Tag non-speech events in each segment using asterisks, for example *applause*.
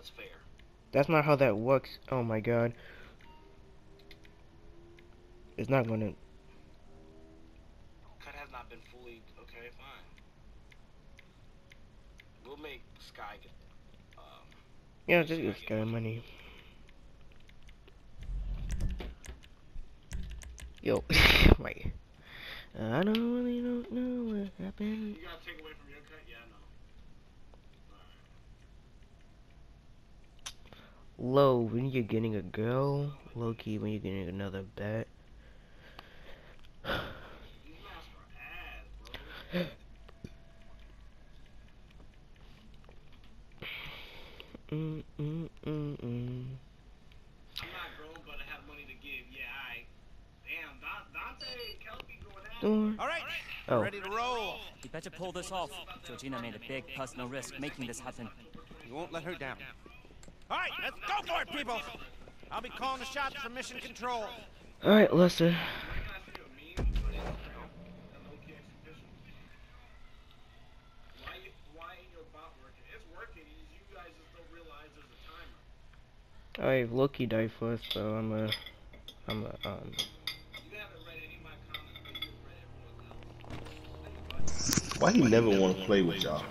That's fair. That's not how that works. Oh my god. It's not gonna. Cut has not been fully okay. Fine. We'll make Sky get. Um, Yeah, just give Sky money. Yo, *laughs* wait. I don't really don't know what happened. you gotta take away from your cut. Yeah, I know. Low when you're getting a girl. Low key when you're getting another bet. These masks are ass, bro. Mm mm mm mm. I'm not broke, but I have money to give. Yeah, I. Damn, Don- Dante, Kelpie going at it. Door. All right, Oh. ready to roll. We better pull this off. Georgina made a big personal risk making this happen. You won't let her down. All right, let's go for it, people. I'll be calling the shots from mission control. All right, Lester. Why, you, why ain't your bot working? It's working. You you guys just don't realize there's a timer. Alright, Lowkey died first, so I'm a, I'm a, um. You haven't read any of my comments, but you've read everyone else. Why he never want to play with y'all?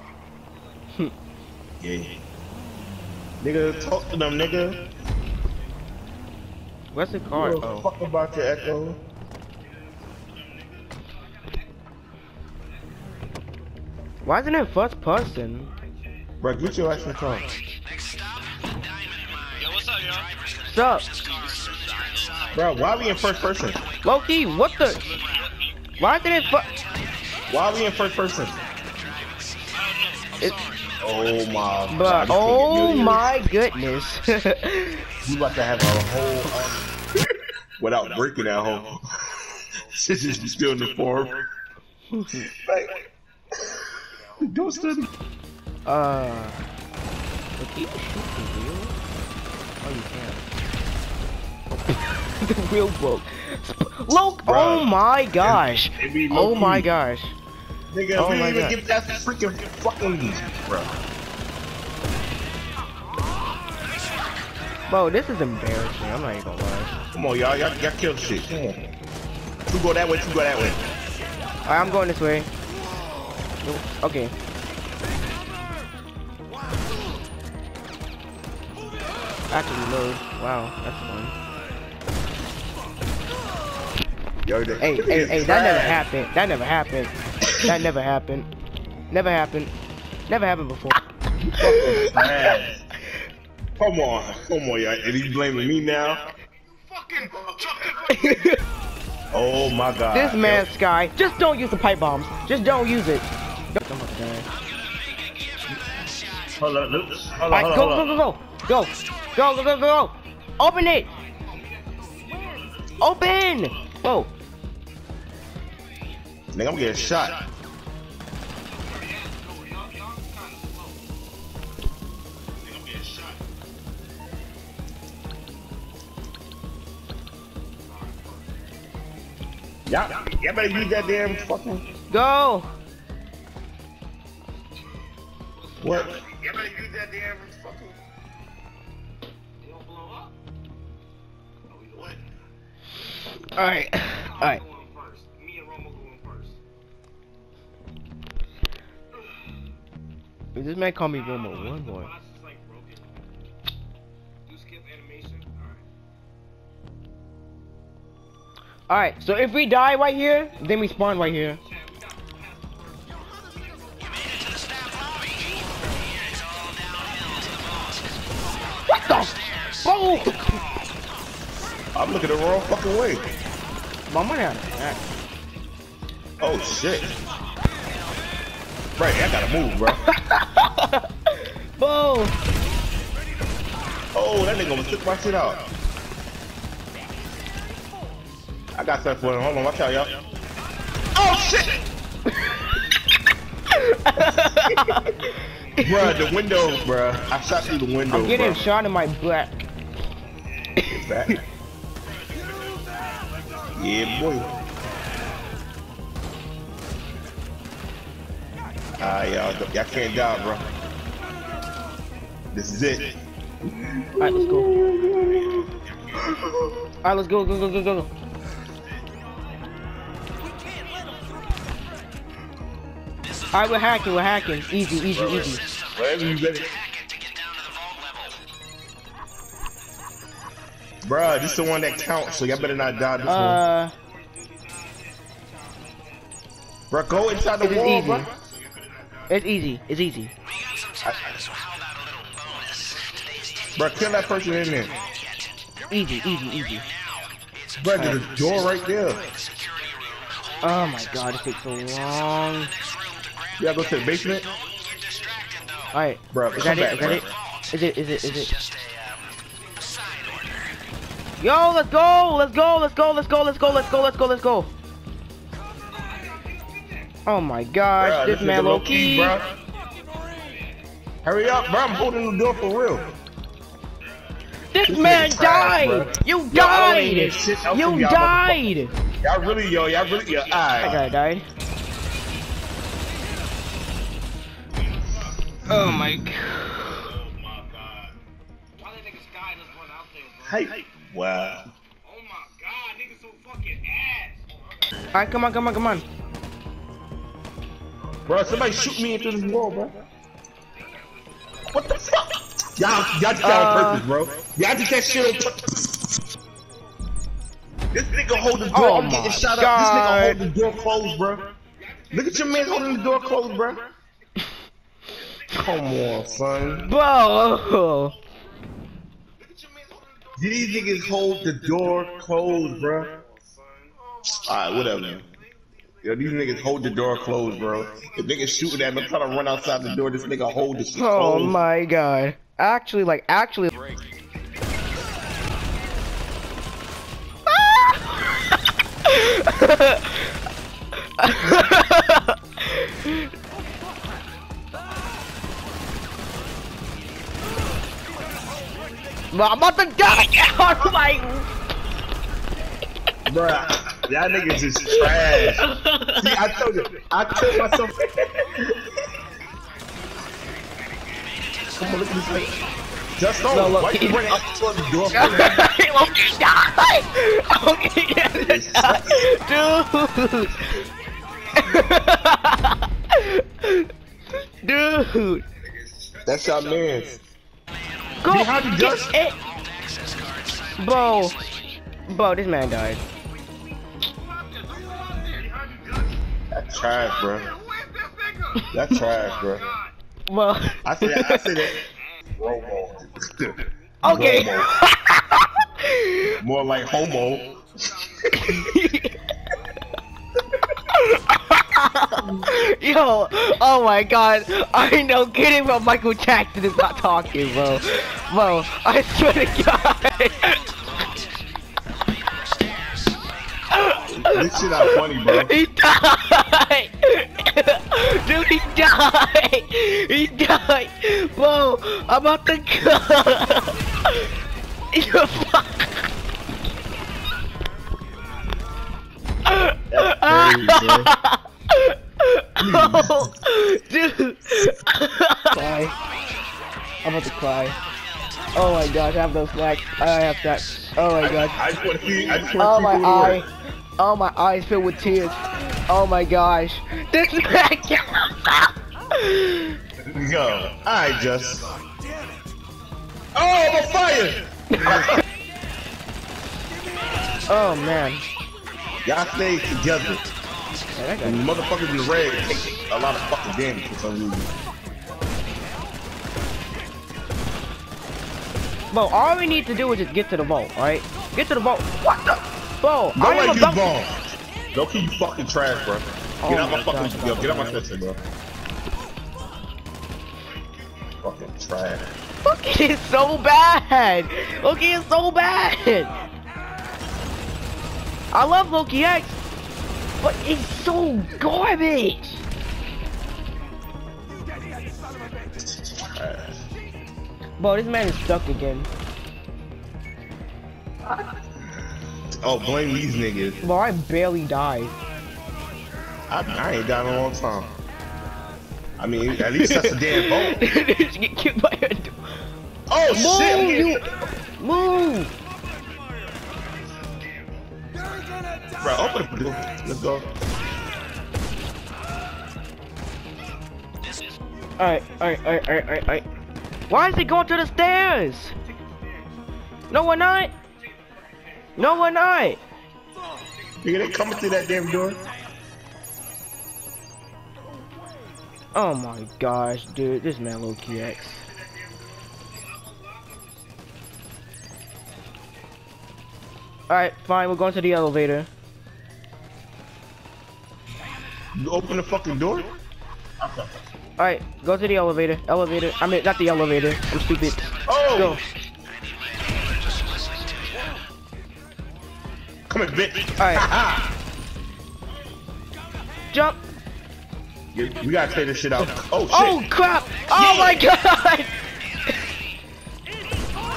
yeah. Nigga, talk to them, nigga. What's the You card? don't Oh, Fuck about your echo. why isn't it first person? Bro, get your ass in the car. Yo, what's up, yo? What's up, Bro, why are we in first person? Lowkey? What the? Why isn't it fir- Why we in first person? It, Oh my but oh can't get millions. my goodness. *laughs* You about to have a whole um, without breaking that. *laughs* Shit just be still in the form. like, don't study. uh, Lowkey, you shoot the wheel? Oh, you can't. *laughs* the wheel broke. Loke, oh my gosh. It Oh my gosh. Nigga, Oh we my didn't even God. get that freaking fucking bro. Bro, this is embarrassing. I'm not even gonna lie. Come on, y'all, y'all, y'all kill shit. Come on. Two go that way, two go that way. Alright, I'm going this way. Okay. Actually, reload. Wow, that's fun. Yo, Hey, hey, hey, that never happened. That never happened. That never happened. Never happened. Never happened before. Come on, come on, y'all. And he's blaming me now. *laughs* Oh my god. this man, Sky, just don't use the pipe bombs. Just don't use it. Don't- I'm not dying. Hold up, look. Hold Alright, on, go, hold go, on. go, go, go, go, go, go, go, go. Open it. Open. Whoa. Nigga, I'm getting shot. Y'all, y'all better use that damn fucking Go. what? Y'all better use that damn fucking. You don't blow up? Alright. Alright. This man call me Romo one boy. Watch is like broken. Do skip animation. Alright. Alright, so if we die right here, then we spawn right here. What the? Oh! I'm looking the wrong fucking way. My money out of that. Oh shit. Right, I gotta move, bro. *laughs* Boom! Oh, that nigga took my shit out. I got something for him. Hold on, watch out, y'all. Oh shit! *laughs* Bruh, the window, bruh. I shot through the window, I'm getting bruh. shot in my back. Back. *laughs* Yeah, boy. Ah, y'all, y'all can't die, bro. This is it. Alright, let's go. Alright, let's go, go, go, go, go. Alright, we're hacking, we're hacking. Easy, easy, easy. Wherever you better. Bruh, this is the one that counts, so y'all better not die this one. Uh, Bruh, go inside the it is wall, easy. bruh. It's easy. It's easy. I, bro, kill that person in there. Easy, easy, easy. Bro, there's a door right there. Oh my god, it takes so long. Yeah, go to the basement. Alright. Bro, is that, back, it? That it? Is it? Is it? Is it? Is it? Yo, let's go! Let's go! Let's go! Let's go! Let's go! Let's go! Let's go! Let's go! Oh my gosh, Bruh, this is man a low key. bruh. Hurry up, bruh, I'm holding the door for real. This This man nigga trash, died! bruh. You Yo, I don't hear died! shit else You died! Y'all really, yo, y'all really, yo, That guy died. Oh my god. My god. Why that nigga Sky just went out there, bro? Hey, wow. Oh my god, nigga so fucking ass. Alright, come on, come on, come on. Bro, somebody shoot me into this wall, bro. What the fuck? Y'all, y'all did that on Uh, purpose, bro. Y'all did that shit on purpose. This nigga hold the door. Oh I'm getting my shot up. This nigga hold the door closed, bro. Look at your man holding the door closed, bro. Come on, son. Bro! These niggas hold the door closed, bro. Alright, whatever. Yo, these niggas hold the door closed, bro. If niggas shooting at me, trying to run outside the door, this nigga hold the shit Oh closed. my god. Actually, like, actually. *laughs* Bro, I'm about to die! *laughs* Oh my... Bruh, y'all niggas is trash. See, I told you, I told myself. Come on, look at this nigga. Just don't. No, look, Why you he- running up to the door? for? Lowkey die! Lowkey Dude! Dude! That's y'all man. Go! Behind you, Get Just. it! Bro. Bro, this man died. That's trash, bro. That's trash, bro. Well, I said, that. I said that. Romo. *laughs* okay. Romo. More like homo. *laughs* Yo, oh my god. I know kidding but Michael Jackson is not talking, bro. Bro, I swear to god. Shit not funny, bro. *laughs* He died! *laughs* Dude, he died! He died! Bro, I'm about to go! *laughs* You fuck! That's crazy, oh, dude! cry. I'm about to cry. Oh my gosh, I have no snacks. I have snacks. Oh my gosh. I just want to see. I just Oh want to my see who eye. Oh my eyes filled with tears. Oh my gosh. This man is. *laughs* Go. Alright, just. Oh, I'm on fire! *laughs* Oh man. Y'all stay together. And motherfuckers in red take a lot of fucking damage for some reason. Bro, all we need to do is just get to the vault, alright? Get to the vault. What the? Bro, I Nobody am use about bomb. Don't keep you fucking trash, bro. Oh Get out my my fucking, gosh, yo, get out my gosh. section, bro. Fucking trash. Look, it's so bad. Look, it's so bad. I love Lowkey X, but it's so garbage. trash. Bro, this man is stuck again. Oh, blame these niggas. Well, I barely died. I, I ain't died in a long time. I mean, at least that's a damn *laughs* boat. get killed by a Oh move, shit! You... Move! Bro, open the door. Let's go. Alright, alright, alright, alright, alright. Why is he going to the stairs? No, we're not. No, we're not. Nigga, they coming through that damn door. Oh my gosh, dude, this man Lowkey X. Alright, fine, we're going to the elevator. You open the fucking door? Alright, go to the elevator. Elevator. I mean, not the elevator. I'm stupid. Oh! Go. Come here, bitch. Alright. Ah. Jump. You- we gotta clear this shit out. Oh shit. Oh crap! Oh my god!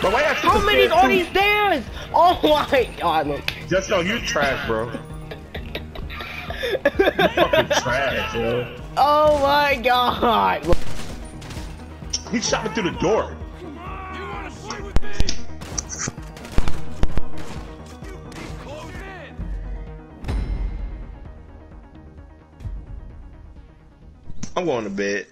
But why y'all How many are these stairs? Oh my god, look. Just know you trash, bro. you *laughs* Fucking trash, yo. Oh my god! He shot me through the door. I'm going to bed.